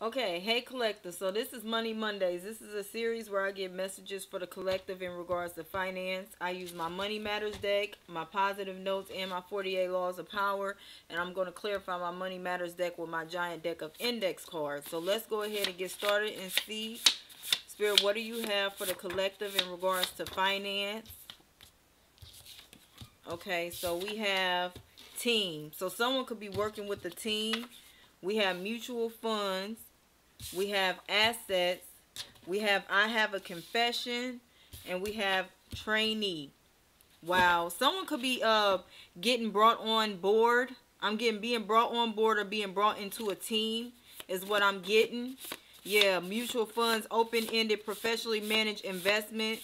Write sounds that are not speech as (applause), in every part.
Okay, hey collector. So this is Money Mondays. This is a series where I get messages for the collective in regards to finance. I use my Money Matters deck, my positive notes, and my 48 laws of power. And I'm going to clarify my Money Matters deck with my giant deck of index cards. So let's go ahead and get started and see, Spirit, what do you have for the collective in regards to finance? Okay, so we have team. So someone could be working with the team. We have mutual funds we have assets, we have I have a confession, and we have trainee. Wow, someone could be uh getting brought on board. I'm getting being brought on board or being brought into a team is what I'm getting. Yeah, mutual funds, open-ended, professionally managed investment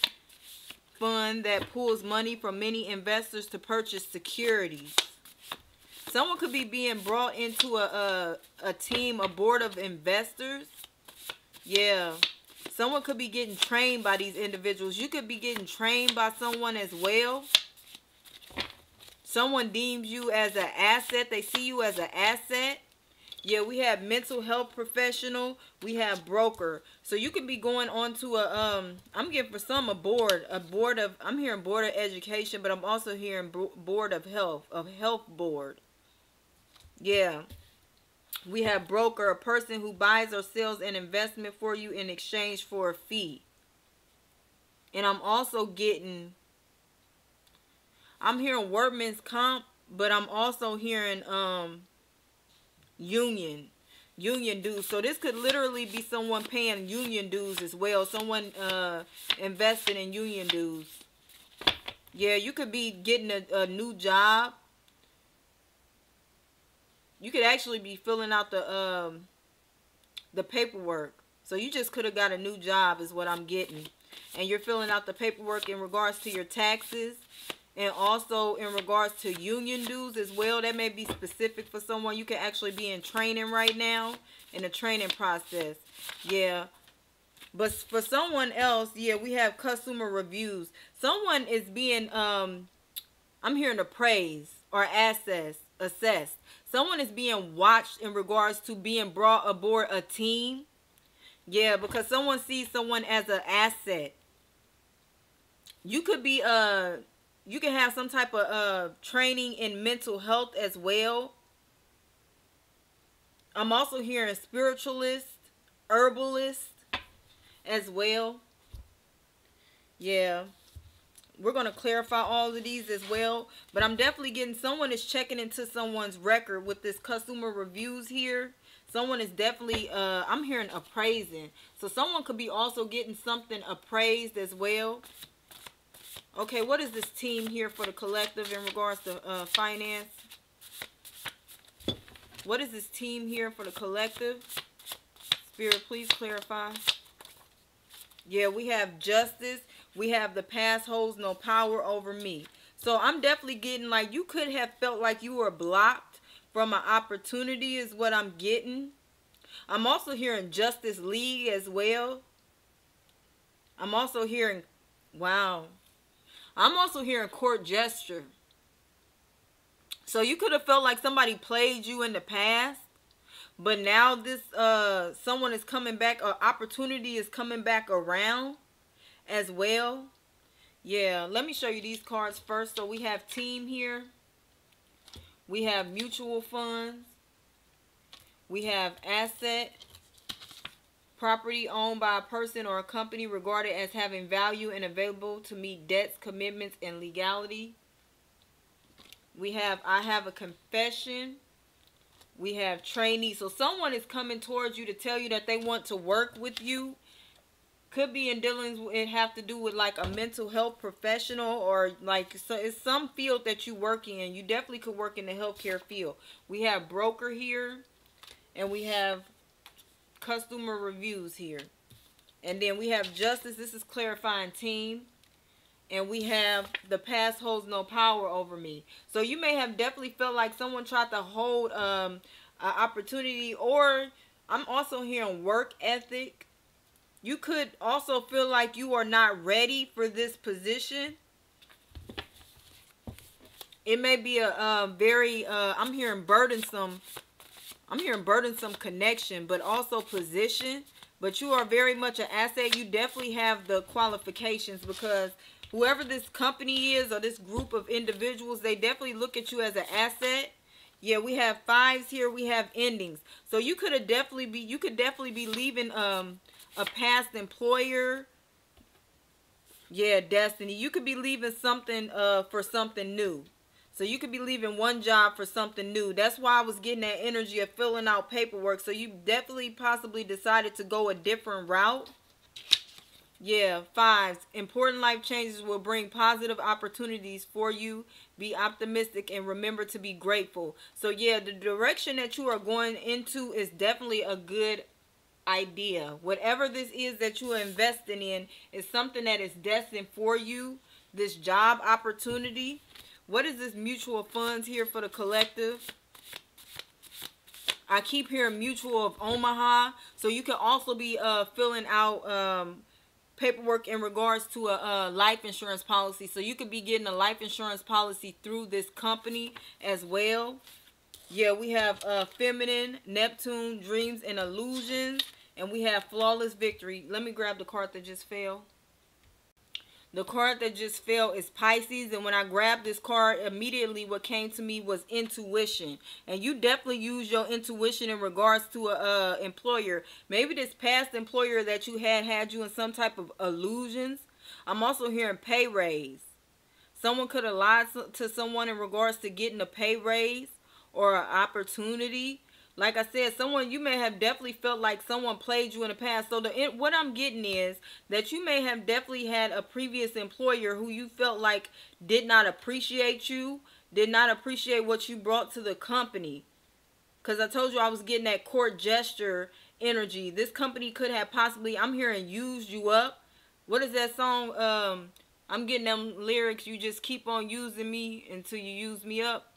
fund that pulls money from many investors to purchase securities. Someone could be being brought into a, a, a team, a board of investors. Yeah. Someone could be getting trained by these individuals. You could be getting trained by someone as well. Someone deems you as an asset. They see you as an asset. Yeah, we have mental health professional. We have broker. So you could be going on to a, um, I'm getting for some a board, a board of, I'm hearing board of education, but I'm also hearing board of health, of health board. Yeah. We have broker, a person who buys or sells an investment for you in exchange for a fee. And I'm also getting, I'm hearing workman's comp, but I'm also hearing um union, union dues. So this could literally be someone paying union dues as well. Someone uh invested in union dues. Yeah, you could be getting a, a new job you could actually be filling out the um the paperwork. So you just could have got a new job is what I'm getting. And you're filling out the paperwork in regards to your taxes and also in regards to union dues as well. That may be specific for someone. You can actually be in training right now in the training process. Yeah. But for someone else, yeah, we have customer reviews. Someone is being um I'm hearing appraised or assessed assessed. Someone is being watched in regards to being brought aboard a team. Yeah, because someone sees someone as an asset. You could be uh you can have some type of uh training in mental health as well. I'm also hearing spiritualist, herbalist as well. Yeah we're going to clarify all of these as well but i'm definitely getting someone is checking into someone's record with this customer reviews here. Someone is definitely uh i'm hearing appraising. So someone could be also getting something appraised as well. Okay what is this team here for the collective in regards to uh finance? What is this team here for the collective? Spirit please clarify. Yeah we have justice we have the past holds no power over me. So I'm definitely getting like you could have felt like you were blocked from an opportunity is what I'm getting. I'm also hearing Justice League as well. I'm also hearing, wow. I'm also hearing court gesture. So you could have felt like somebody played you in the past. But now this, uh, someone is coming back, or opportunity is coming back around as well. Yeah, let me show you these cards first. So we have team here. We have mutual funds. We have asset. Property owned by a person or a company regarded as having value and available to meet debts, commitments, and legality. We have I have a confession. We have trainee. So someone is coming towards you to tell you that they want to work with you could be in dealings it have to do with like a mental health professional or like so it's some field that you work in. You definitely could work in the healthcare field. We have broker here and we have customer reviews here. And then we have justice this is clarifying team. And we have the past holds no power over me. So you may have definitely felt like someone tried to hold um an opportunity or i'm also hearing work ethic you could also feel like you are not ready for this position. It may be a uh, very, uh, I'm hearing burdensome I'm hearing burdensome connection, but also position. But you are very much an asset. You definitely have the qualifications because whoever this company is or this group of individuals, they definitely look at you as an asset. Yeah, we have fives here. We have endings. So you could have definitely be you could definitely be leaving um a past employer. Yeah, destiny. You could be leaving something uh for something new. So you could be leaving one job for something new. That's why I was getting that energy of filling out paperwork. So you definitely possibly decided to go a different route. Yeah, fives. Important life changes will bring positive opportunities for you. Be optimistic and remember to be grateful. So yeah, the direction that you are going into is definitely a good idea. Whatever this is that you are investing in is something that is destined for you. This job opportunity what is this mutual funds here for the collective? I keep hearing mutual of Omaha. So you can also be uh, filling out um, paperwork in regards to a, a, life insurance policy. So you could be getting a life insurance policy through this company as well. Yeah, we have uh, Feminine, Neptune, Dreams and Illusions. And we have Flawless Victory. Let me grab the card that just fell. The card that just fell is Pisces. And when I grabbed this card, immediately what came to me was intuition. And you definitely use your intuition in regards to a uh, employer. Maybe this past employer that you had had you in some type of illusions. I'm also hearing pay raise. Someone could have lied to someone in regards to getting a pay raise or an opportunity like I said, someone you may have definitely felt like someone played you in the past. So the what I'm getting is that you may have definitely had a previous employer who you felt like did not appreciate you, did not appreciate what you brought to the company. Cuz I told you I was getting that court gesture energy. This company could have possibly I'm hearing used you up. What is that song um I'm getting them lyrics you just keep on using me until you use me up.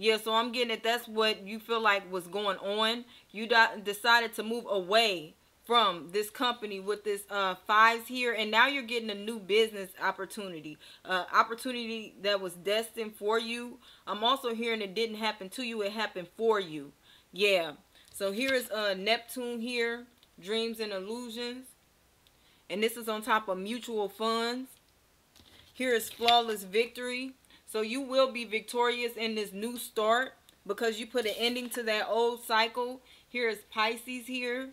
Yeah, so I'm getting it. That's what you feel like was going on. You decided to move away from this company with this uh, fives here, and now you're getting a new business opportunity, uh, opportunity that was destined for you. I'm also hearing it didn't happen to you; it happened for you. Yeah. So here is uh, Neptune here, dreams and illusions, and this is on top of mutual funds. Here is flawless victory. So you will be victorious in this new start because you put an ending to that old cycle. Here is Pisces here.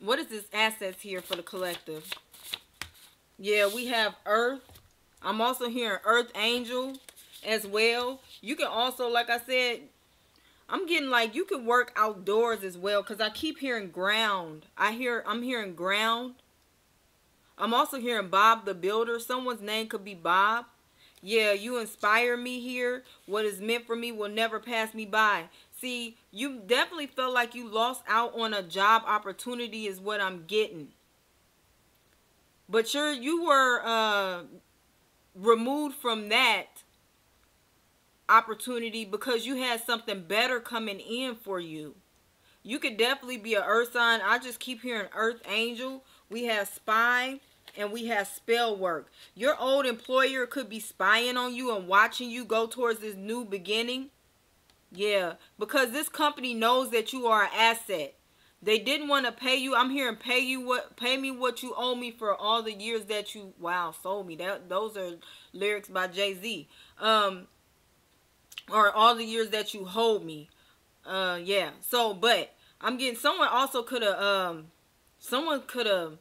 What is this assets here for the collective? Yeah, we have Earth. I'm also hearing Earth Angel as well. You can also, like I said, I'm getting like you can work outdoors as well because I keep hearing ground. I hear I'm hearing ground. I'm also hearing Bob the Builder. Someone's name could be Bob. Yeah, you inspire me here. What is meant for me will never pass me by. See, you definitely felt like you lost out on a job opportunity is what I'm getting. But you're you were uh removed from that opportunity because you had something better coming in for you. You could definitely be an earth sign. I just keep hearing earth angel. We have spy and we have spell work. Your old employer could be spying on you and watching you go towards this new beginning. Yeah, because this company knows that you are an asset. They didn't want to pay you. I'm hearing pay you what pay me what you owe me for all the years that you wow sold me. That those are lyrics by Jay-Z. Um or all the years that you hold me. Uh yeah. So but I'm getting someone also could have um someone could have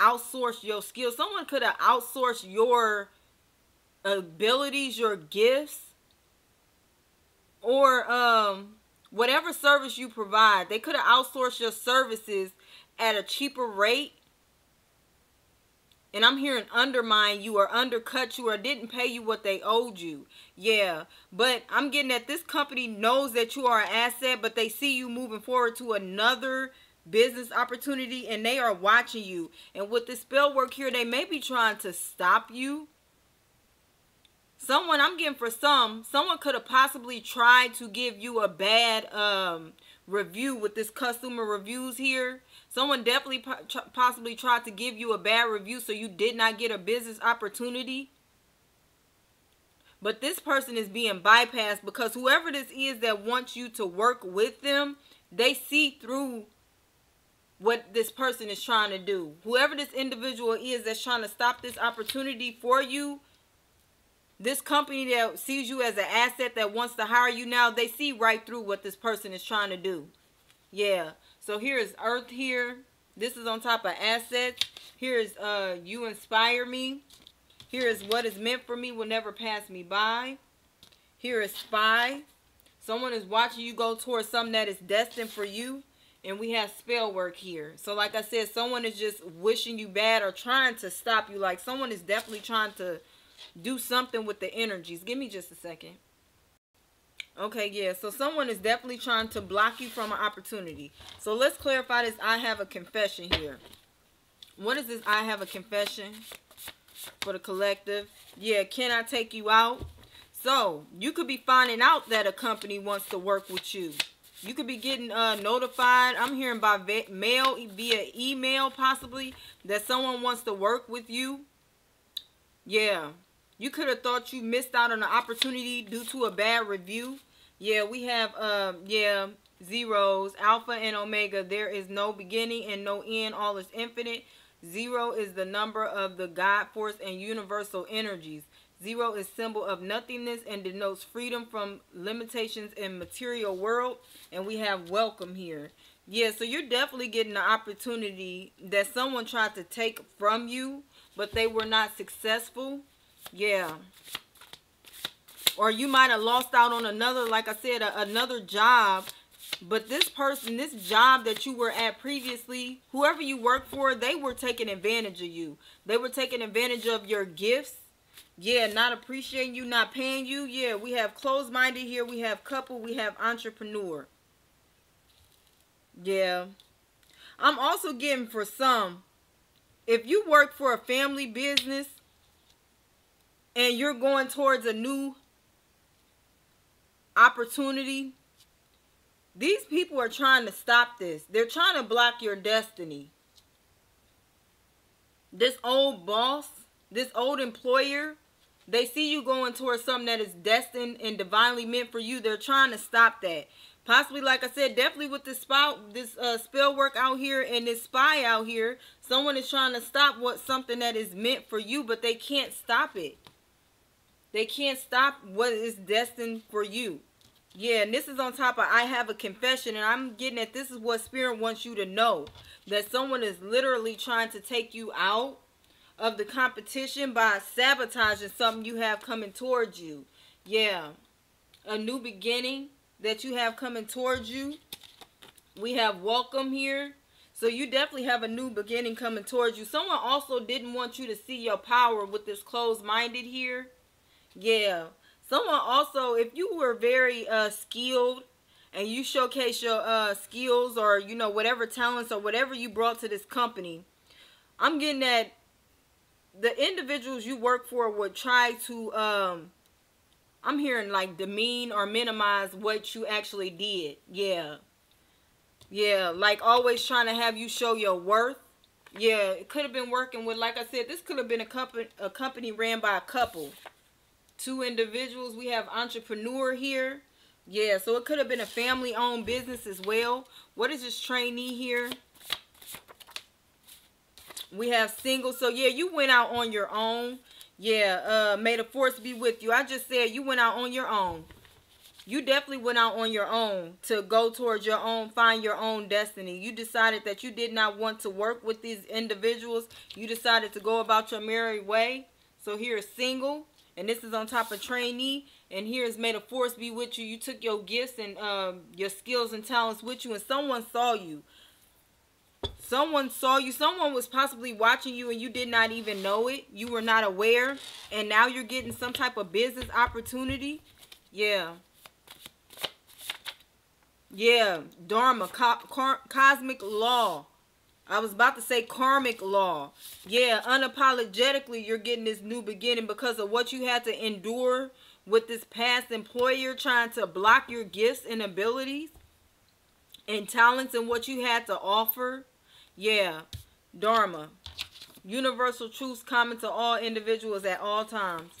outsource your skills. Someone could have outsourced your abilities, your gifts, or um, whatever service you provide. They could have outsourced your services at a cheaper rate. And I'm hearing undermine you or undercut you or didn't pay you what they owed you. Yeah. But I'm getting that this company knows that you are an asset, but they see you moving forward to another business opportunity and they are watching you. And with the spell work here, they may be trying to stop you. Someone, I'm getting for some, someone could have possibly tried to give you a bad um, review with this customer reviews here. Someone definitely possibly tried to give you a bad review so you did not get a business opportunity. But this person is being bypassed because whoever this is that wants you to work with them, they see through what this person is trying to do. Whoever this individual is that's trying to stop this opportunity for you, this company that sees you as an asset that wants to hire you now, they see right through what this person is trying to do. Yeah. So here is Earth here. This is on top of assets. Here is uh you inspire me. Here is what is meant for me will never pass me by. Here is spy. Someone is watching you go towards something that is destined for you. And we have spell work here. So like I said, someone is just wishing you bad or trying to stop you. Like someone is definitely trying to do something with the energies. Give me just a second. Okay, yeah. So someone is definitely trying to block you from an opportunity. So let's clarify this. I have a confession here. What is this? I have a confession for the collective. Yeah, can I take you out? So you could be finding out that a company wants to work with you. You could be getting uh, notified. I'm hearing by mail, via email possibly, that someone wants to work with you. Yeah. You could have thought you missed out on an opportunity due to a bad review. Yeah, we have, uh, yeah, zeros, alpha and omega. There is no beginning and no end. All is infinite. Zero is the number of the God force and universal energies. Zero is symbol of nothingness and denotes freedom from limitations in material world. And we have welcome here. Yeah, so you're definitely getting the opportunity that someone tried to take from you, but they were not successful. Yeah. Or you might have lost out on another, like I said, a, another job. But this person, this job that you were at previously, whoever you work for, they were taking advantage of you. They were taking advantage of your gifts yeah, not appreciating you, not paying you. Yeah, we have closed-minded here. We have couple. We have entrepreneur. Yeah. I'm also getting for some, if you work for a family business and you're going towards a new opportunity, these people are trying to stop this. They're trying to block your destiny. This old boss, this old employer, they see you going towards something that is destined and divinely meant for you. They're trying to stop that. Possibly, like I said, definitely with this spout, this uh, spell work out here and this spy out here, someone is trying to stop what something that is meant for you, but they can't stop it. They can't stop what is destined for you. Yeah, and this is on top of I have a confession, and I'm getting at this is what Spirit wants you to know. That someone is literally trying to take you out of the competition by sabotaging something you have coming towards you. Yeah. A new beginning that you have coming towards you. We have welcome here. So you definitely have a new beginning coming towards you. Someone also didn't want you to see your power with this closed-minded here. Yeah. Someone also, if you were very uh, skilled and you showcase your uh, skills or, you know, whatever talents or whatever you brought to this company, I'm getting that the individuals you work for would try to um I'm hearing like demean or minimize what you actually did. Yeah. Yeah, like always trying to have you show your worth. Yeah, it could have been working with like I said, this could have been a company a company ran by a couple. Two individuals. We have entrepreneur here. Yeah, so it could have been a family owned business as well. What is this trainee here? We have single. So yeah, you went out on your own. Yeah, uh, may the force be with you. I just said you went out on your own. You definitely went out on your own to go towards your own, find your own destiny. You decided that you did not want to work with these individuals. You decided to go about your merry way. So here is single, and this is on top of trainee. And here is may the force be with you. You took your gifts and um, your skills and talents with you, and someone saw you. Someone saw you. Someone was possibly watching you and you did not even know it. You were not aware. And now you're getting some type of business opportunity. Yeah. Yeah. Dharma. Co cosmic law. I was about to say karmic law. Yeah. Unapologetically, you're getting this new beginning because of what you had to endure with this past employer trying to block your gifts and abilities and talents and what you had to offer yeah, Dharma. Universal truths common to all individuals at all times.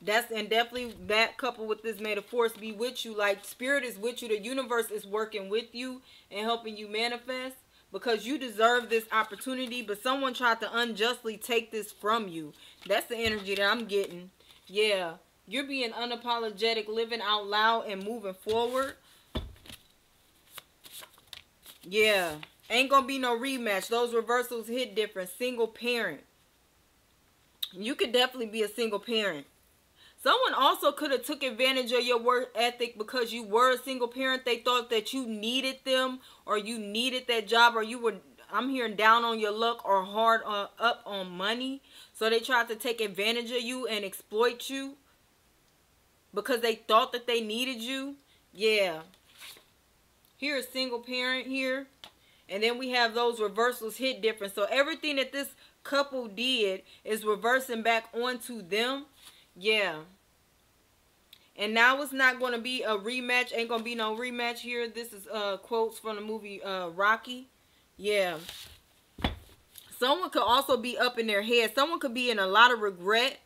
That's and definitely that coupled with this may the force be with you. Like spirit is with you. The universe is working with you and helping you manifest because you deserve this opportunity, but someone tried to unjustly take this from you. That's the energy that I'm getting. Yeah. You're being unapologetic, living out loud and moving forward. Yeah. Ain't gonna be no rematch. Those reversals hit different. Single parent. You could definitely be a single parent. Someone also could have took advantage of your work ethic because you were a single parent. They thought that you needed them or you needed that job or you were I'm hearing down on your luck or hard on, up on money. So they tried to take advantage of you and exploit you because they thought that they needed you. Yeah. Here a single parent here. And then we have those reversals hit different. So everything that this couple did is reversing back onto them. Yeah. And now it's not going to be a rematch. Ain't going to be no rematch here. This is uh quotes from the movie uh Rocky. Yeah. Someone could also be up in their head. Someone could be in a lot of regret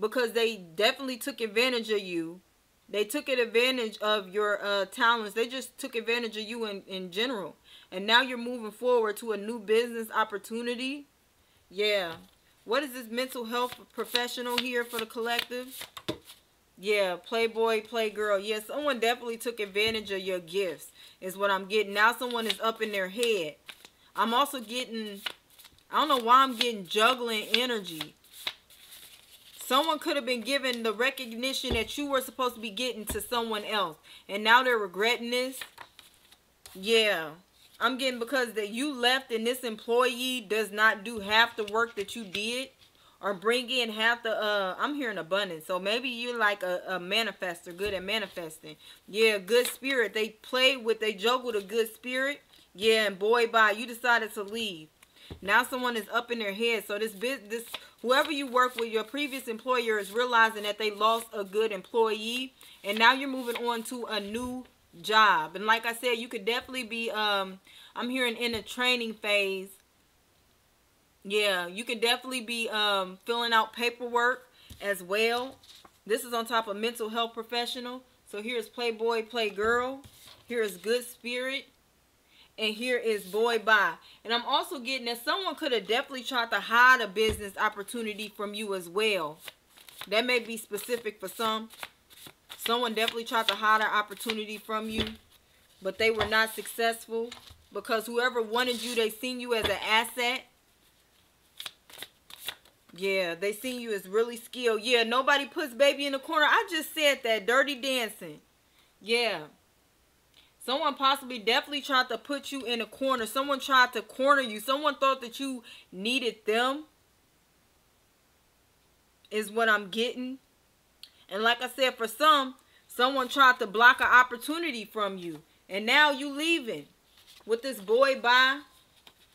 because they definitely took advantage of you. They took advantage of your uh, talents. They just took advantage of you in, in general. And now you're moving forward to a new business opportunity. Yeah. What is this mental health professional here for the collective? Yeah, playboy, playgirl. Yeah, someone definitely took advantage of your gifts is what I'm getting. Now someone is up in their head. I'm also getting, I don't know why I'm getting juggling energy. Someone could have been given the recognition that you were supposed to be getting to someone else. And now they're regretting this. Yeah. I'm getting because that you left and this employee does not do half the work that you did or bring in half the uh I'm hearing abundance. So maybe you're like a, a manifester, good at manifesting. Yeah, good spirit. They play with they with a good spirit. Yeah, and boy bye, you decided to leave. Now someone is up in their head. So this this whoever you work with, your previous employer is realizing that they lost a good employee, and now you're moving on to a new job. And like I said, you could definitely be um I'm hearing in a training phase. Yeah, you could definitely be um filling out paperwork as well. This is on top of mental health professional. So here's Playboy, Playgirl. Here is Good Spirit and here is boy bye and i'm also getting that someone could have definitely tried to hide a business opportunity from you as well that may be specific for some someone definitely tried to hide an opportunity from you but they were not successful because whoever wanted you they seen you as an asset yeah they seen you as really skilled yeah nobody puts baby in the corner i just said that dirty dancing yeah Someone possibly definitely tried to put you in a corner. Someone tried to corner you. Someone thought that you needed them. Is what I'm getting. And like I said, for some, someone tried to block an opportunity from you. And now you leaving with this boy by.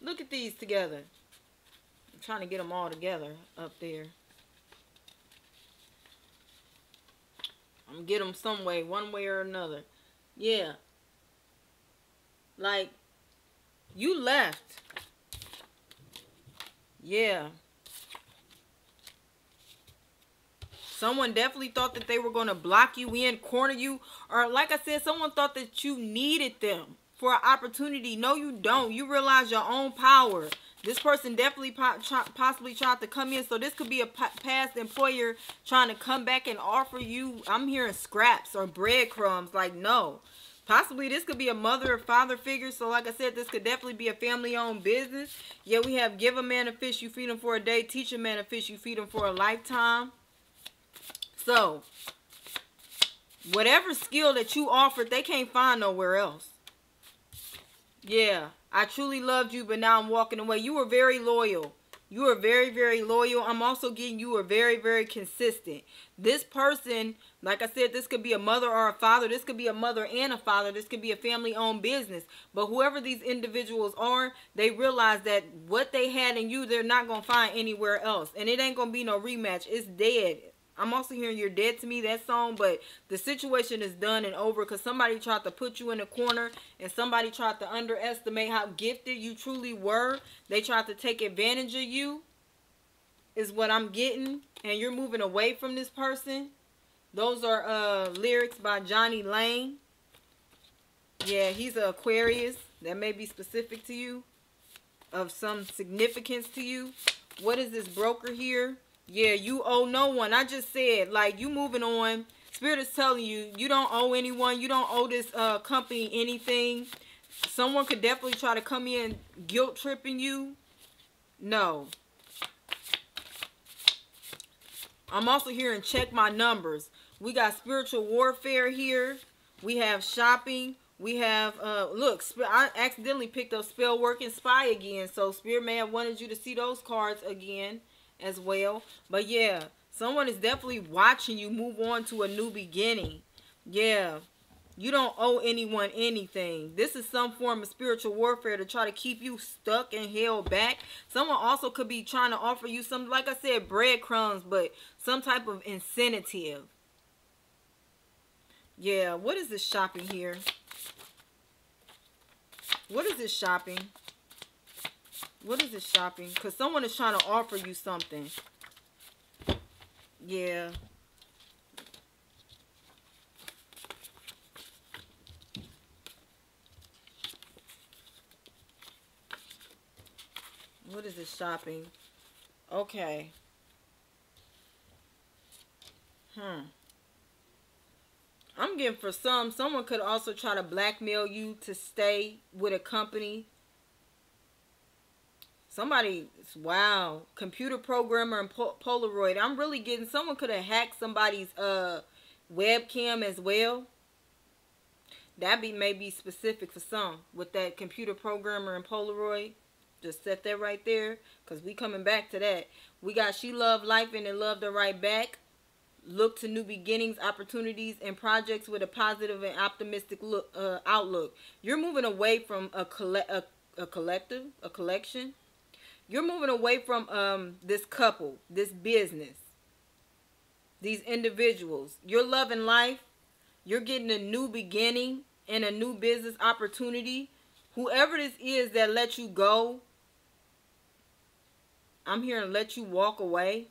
Look at these together. I'm trying to get them all together up there. I'm get them some way, one way or another. Yeah. Like, you left. Yeah. Someone definitely thought that they were going to block you in, corner you. Or like I said, someone thought that you needed them for an opportunity. No, you don't. You realize your own power. This person definitely possibly tried to come in. So this could be a past employer trying to come back and offer you, I'm hearing scraps or breadcrumbs. Like, no. Possibly this could be a mother or father figure. So like I said, this could definitely be a family-owned business. Yeah, we have give a man a fish, you feed him for a day. Teach a man a fish, you feed him for a lifetime. So, whatever skill that you offered, they can't find nowhere else. Yeah, I truly loved you, but now I'm walking away. You were very loyal. You are very, very loyal. I'm also getting you are very, very consistent. This person like I said, this could be a mother or a father. This could be a mother and a father. This could be a family-owned business. But whoever these individuals are, they realize that what they had in you, they're not going to find anywhere else. And it ain't going to be no rematch. It's dead. I'm also hearing You're Dead to Me, that song. But the situation is done and over because somebody tried to put you in a corner and somebody tried to underestimate how gifted you truly were. They tried to take advantage of you is what I'm getting. And you're moving away from this person Those are uh, lyrics by Johnny Lane. Yeah, he's an Aquarius. That may be specific to you. Of some significance to you. What is this broker here? Yeah, you owe no one. I just said, like, you moving on. Spirit is telling you, you don't owe anyone. You don't owe this uh, company anything. Someone could definitely try to come in guilt tripping you. No. I'm also here and check my numbers. We got spiritual warfare here. We have shopping. We have, uh, look, I accidentally picked up spell work and spy again. So Spirit may have wanted you to see those cards again as well. But yeah, someone is definitely watching you move on to a new beginning. Yeah. You don't owe anyone anything. This is some form of spiritual warfare to try to keep you stuck and held back. Someone also could be trying to offer you some, like I said, breadcrumbs, but some type of incentive. Yeah, what is this shopping here? What is this shopping? What is this shopping? Because someone is trying to offer you something. Yeah. What is this shopping? Okay. Hmm. I'm getting for some, someone could also try to blackmail you to stay with a company. Somebody, wow, computer programmer and Polaroid. I'm really getting, someone could have hacked somebody's uh webcam as well. That be maybe specific for some with that computer programmer and Polaroid. Just set that right there because we coming back to that. We got She Loved Life and it Loved Her Right Back. Look to new beginnings, opportunities, and projects with a positive and optimistic look uh, outlook. You're moving away from a, colle a, a collective, a collection. You're moving away from um, this couple, this business, these individuals. You're loving life. You're getting a new beginning and a new business opportunity. Whoever this is that let you go, I'm here let you walk away.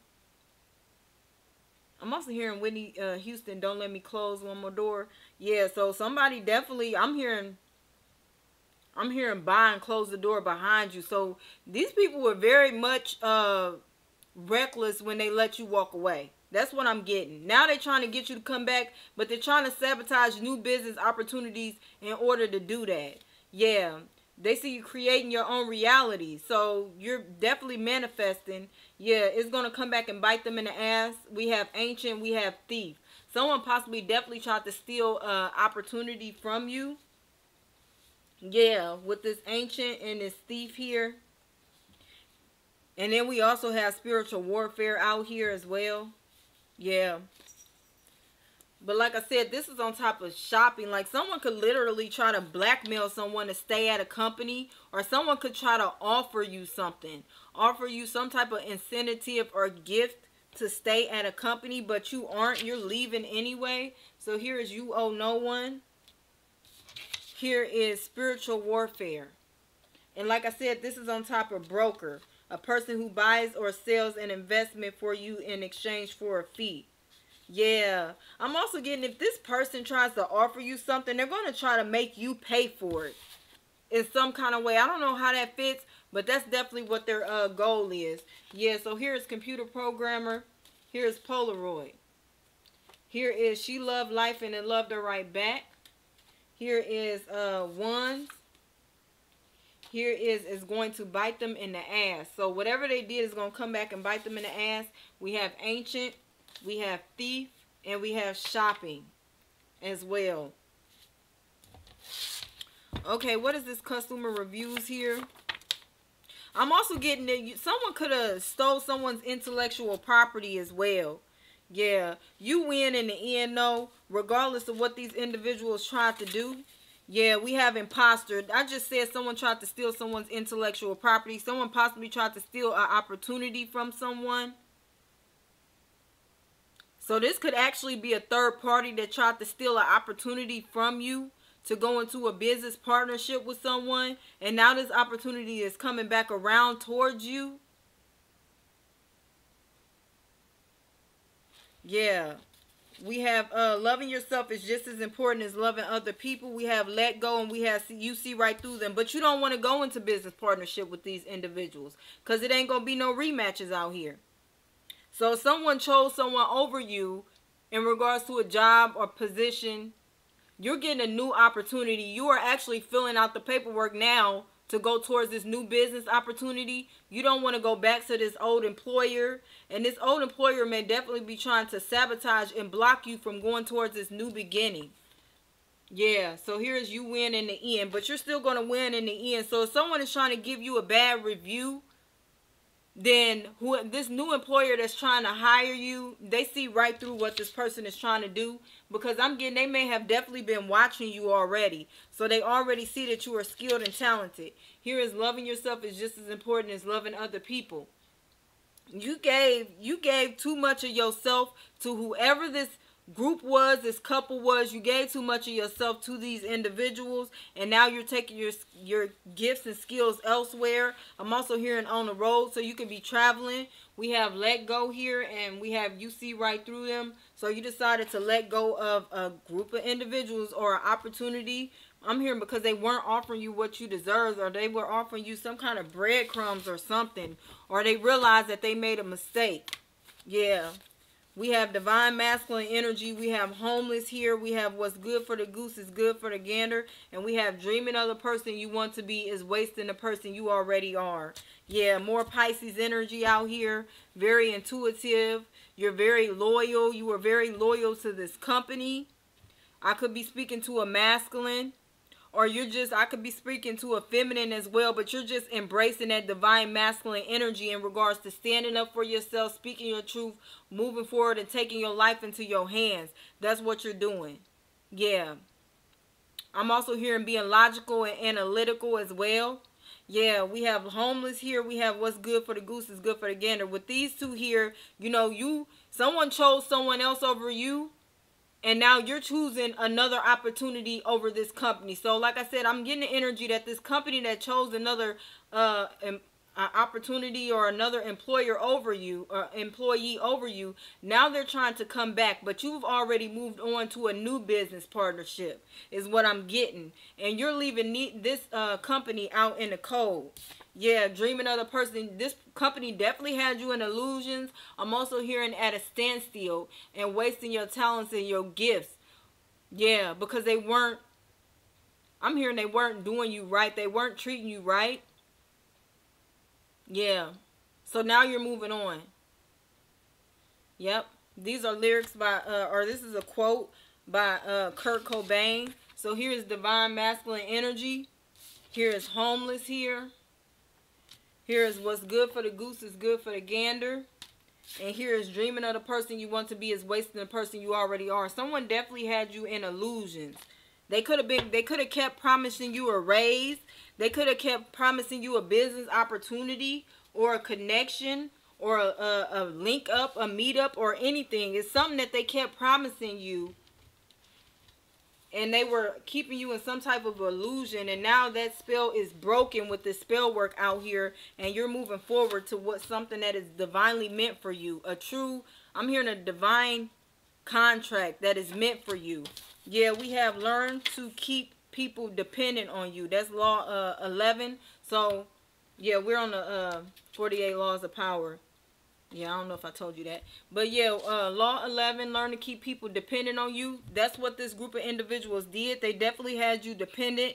I'm also hearing Whitney uh, Houston, don't let me close one more door. Yeah, so somebody definitely, I'm hearing, I'm hearing buy and close the door behind you. So these people were very much uh, reckless when they let you walk away. That's what I'm getting. Now they're trying to get you to come back, but they're trying to sabotage new business opportunities in order to do that. Yeah, they see you creating your own reality. So you're definitely manifesting. Yeah, it's going to come back and bite them in the ass. We have ancient, we have thief. Someone possibly definitely tried to steal uh, opportunity from you. Yeah, with this ancient and this thief here. And then we also have spiritual warfare out here as well. Yeah. But like I said, this is on top of shopping. Like someone could literally try to blackmail someone to stay at a company or someone could try to offer you something. Offer you some type of incentive or gift to stay at a company, but you aren't. You're leaving anyway. So here is you owe no one. Here is spiritual warfare. And like I said, this is on top of broker. A person who buys or sells an investment for you in exchange for a fee. Yeah. I'm also getting if this person tries to offer you something, they're going to try to make you pay for it in some kind of way. I don't know how that fits, but that's definitely what their uh, goal is. Yeah, so here's computer programmer. Here's Polaroid. Here is She Loved Life and It Loved Her Right Back. Here is uh, Wands. Here is is going to bite them in the ass. So whatever they did is going to come back and bite them in the ass. We have Ancient we have thief, and we have shopping as well. Okay, what is this customer reviews here? I'm also getting that someone could have stole someone's intellectual property as well. Yeah, you win in the end, though, regardless of what these individuals tried to do. Yeah, we have imposter. I just said someone tried to steal someone's intellectual property. Someone possibly tried to steal an opportunity from someone. So this could actually be a third party that tried to steal an opportunity from you to go into a business partnership with someone. And now this opportunity is coming back around towards you. Yeah. we have uh, loving yourself is just as important as loving other people. We have let go and we have you see right through them. But you don't want to go into business partnership with these individuals because it ain't going to be no rematches out here. So someone chose someone over you in regards to a job or position, you're getting a new opportunity. You are actually filling out the paperwork now to go towards this new business opportunity. You don't want to go back to this old employer. And this old employer may definitely be trying to sabotage and block you from going towards this new beginning. Yeah, so here's you win in the end, but you're still going to win in the end. So if someone is trying to give you a bad review, then who this new employer that's trying to hire you, they see right through what this person is trying to do because I'm getting they may have definitely been watching you already. So they already see that you are skilled and talented. Here is loving yourself is just as important as loving other people. You gave you gave too much of yourself to whoever this group was, this couple was, you gave too much of yourself to these individuals, and now you're taking your your gifts and skills elsewhere. I'm also hearing on the road, so you can be traveling. We have let go here, and we have you see right through them. So you decided to let go of a group of individuals or an opportunity. I'm hearing because they weren't offering you what you deserved, or they were offering you some kind of breadcrumbs or something, or they realized that they made a mistake. Yeah. We have divine masculine energy. We have homeless here. We have what's good for the goose is good for the gander. And we have dreaming of the person you want to be is wasting the person you already are. Yeah, more Pisces energy out here. Very intuitive. You're very loyal. You are very loyal to this company. I could be speaking to a masculine or you're just I could be speaking to a feminine as well, but you're just embracing that divine masculine energy in regards to standing up for yourself, speaking your truth, moving forward and taking your life into your hands. That's what you're doing. Yeah. I'm also hearing being logical and analytical as well. Yeah, we have homeless here. We have what's good for the goose is good for the gander. With these two here, you know, you someone chose someone else over you and now you're choosing another opportunity over this company. So like i said i'm getting the energy that this company that chose another uh opportunity or another employer over you or employee over you now they're trying to come back. But you've already moved on to a new business partnership is what i'm getting. And you're leaving this uh, company out in the cold yeah, dreaming of the person. This company definitely had you in illusions. I'm also hearing at a standstill and wasting your talents and your gifts. Yeah, because they weren't. I'm hearing they weren't doing you right. They weren't treating you right. Yeah. So now you're moving on. Yep. These are lyrics by, uh, or this is a quote by uh, Kurt Cobain. So here is divine masculine energy. Here is homeless here. Here is what's good for the goose is good for the gander. And here is dreaming of the person you want to be is wasting the person you already are. Someone definitely had you in illusions. They could have been they could have kept promising you a raise. They could have kept promising you a business opportunity or a connection or a, a, a link up, a meetup or anything. It's something that they kept promising you and they were keeping you in some type of illusion and now that spell is broken with the spell work out here and you're moving forward to what something that is divinely meant for you. A true i'm hearing a divine contract that is meant for you. Yeah we have learned to keep people dependent on you. That's law uh 11 so yeah we're on the uh 48 laws of power yeah, I don't know if I told you that. But yeah, uh, Law 11, learn to keep people dependent on you. That's what this group of individuals did. They definitely had you dependent.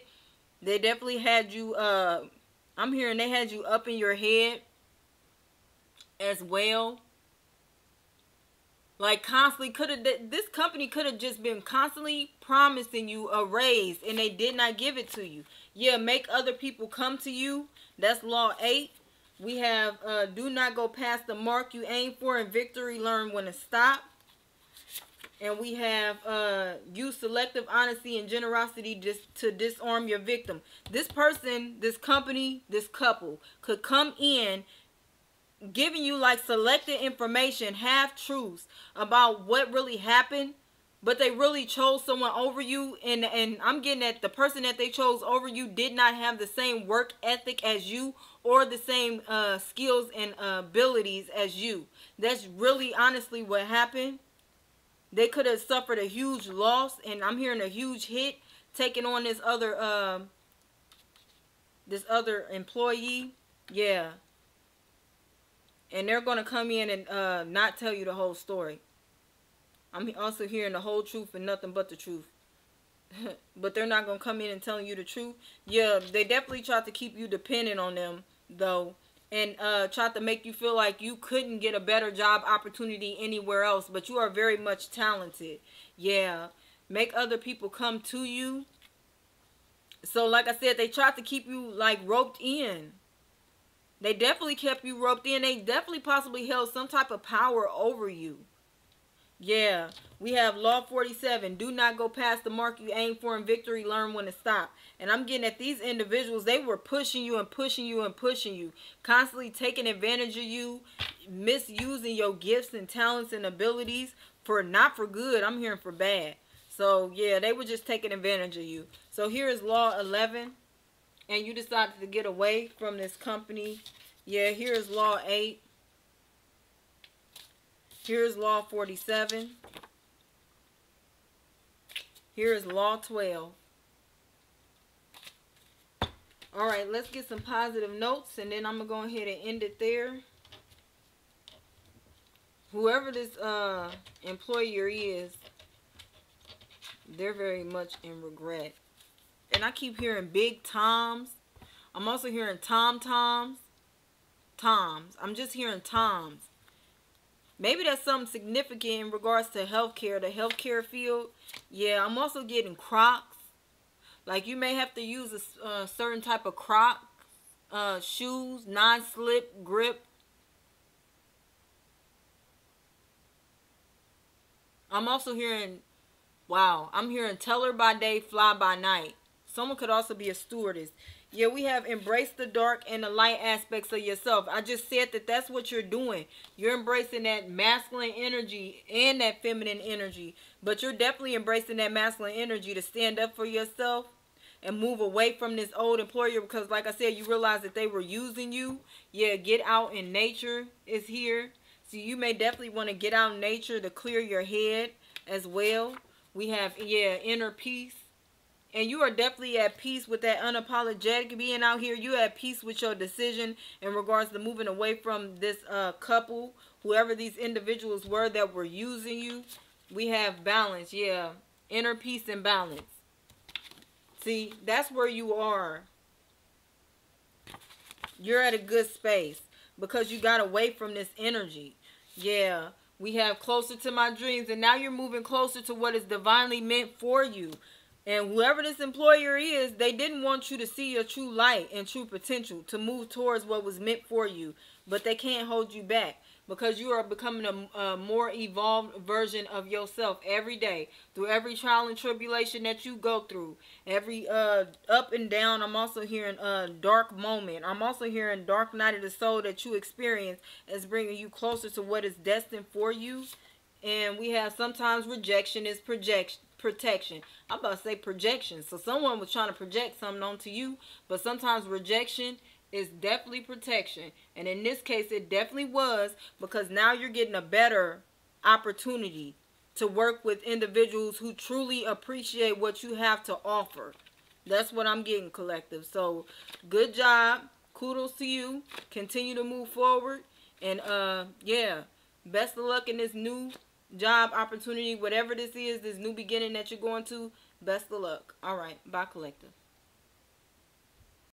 They definitely had you, uh, I'm hearing they had you up in your head as well. Like constantly could have, this company could have just been constantly promising you a raise and they did not give it to you. Yeah, make other people come to you. That's Law 8. We have uh, do not go past the mark you aim for in victory. Learn when to stop. And we have uh, use selective honesty and generosity just to disarm your victim. This person, this company, this couple could come in giving you like selected information, half truths about what really happened but they really chose someone over you and and I'm getting that the person that they chose over you did not have the same work ethic as you or the same uh, skills and uh, abilities as you. That's really honestly what happened. they could have suffered a huge loss and i'm hearing a huge hit taking on this other um this other employee yeah and they're going to come in and uh not tell you the whole story i'm also hearing the whole truth and nothing but the truth (laughs) but they're not going to come in and telling you the truth yeah they definitely tried to keep you dependent on them though and uh, tried to make you feel like you couldn't get a better job opportunity anywhere else, but you are very much talented. Yeah. Make other people come to you. So, like I said, they tried to keep you like roped in. They definitely kept you roped in. They definitely possibly held some type of power over you. Yeah, we have Law 47. Do not go past the mark you aim for in victory. Learn when to stop. And I'm getting at these individuals, they were pushing you and pushing you and pushing you. Constantly taking advantage of you. Misusing your gifts and talents and abilities for not for good. I'm hearing for bad. So, yeah, they were just taking advantage of you. So, here is Law 11. And you decided to get away from this company. Yeah, here is Law 8. Here's Law 47. Here is Law 12. All right, let's get some positive notes, and then I'm going to go ahead and end it there. Whoever this uh, employer is, they're very much in regret. And I keep hearing big toms. I'm also hearing tom-toms. Toms. I'm just hearing toms. Maybe that's something significant in regards to healthcare, the healthcare field. Yeah, I'm also getting Crocs. Like you may have to use a uh, certain type of Croc uh, shoes, non-slip grip. I'm also hearing, wow, I'm hearing teller by day, fly by night. Someone could also be a stewardess. Yeah, we have embraced the dark and the light aspects of yourself. I just said that that's what you're doing. You're embracing that masculine energy and that feminine energy. But you're definitely embracing that masculine energy to stand up for yourself and move away from this old employer because like I said, you realize that they were using you. Yeah, get out in nature is here. So you may definitely want to get out in nature to clear your head as well. We have, yeah, inner peace and you are definitely at peace with that unapologetic being out here. You at peace with your decision in regards to moving away from this uh, couple whoever these individuals were that were using you. We have balance yeah. Inner peace and balance. See that's where you are. You're at a good space because you got away from this energy. Yeah we have closer to my dreams and now you're moving closer to what is divinely meant for you and whoever this employer is, they didn't want you to see your true light and true potential to move towards what was meant for you. But they can't hold you back because you are becoming a, a, more evolved version of yourself every day. Through every trial and tribulation that you go through every uh up and down i'm also hearing a dark moment. I'm also hearing dark night of the soul that you experience is bringing you closer to what is destined for you. And we have sometimes rejection is projection protection. I'm about to say projection. So someone was trying to project something onto you, but sometimes rejection is definitely protection. And in this case, it definitely was because now you're getting a better opportunity to work with individuals who truly appreciate what you have to offer. That's what I'm getting, collective. So good job. Kudos to you. Continue to move forward. And uh yeah, best of luck in this new job opportunity, whatever this is, this new beginning that you're going to, best of luck. All right. Bye, collective.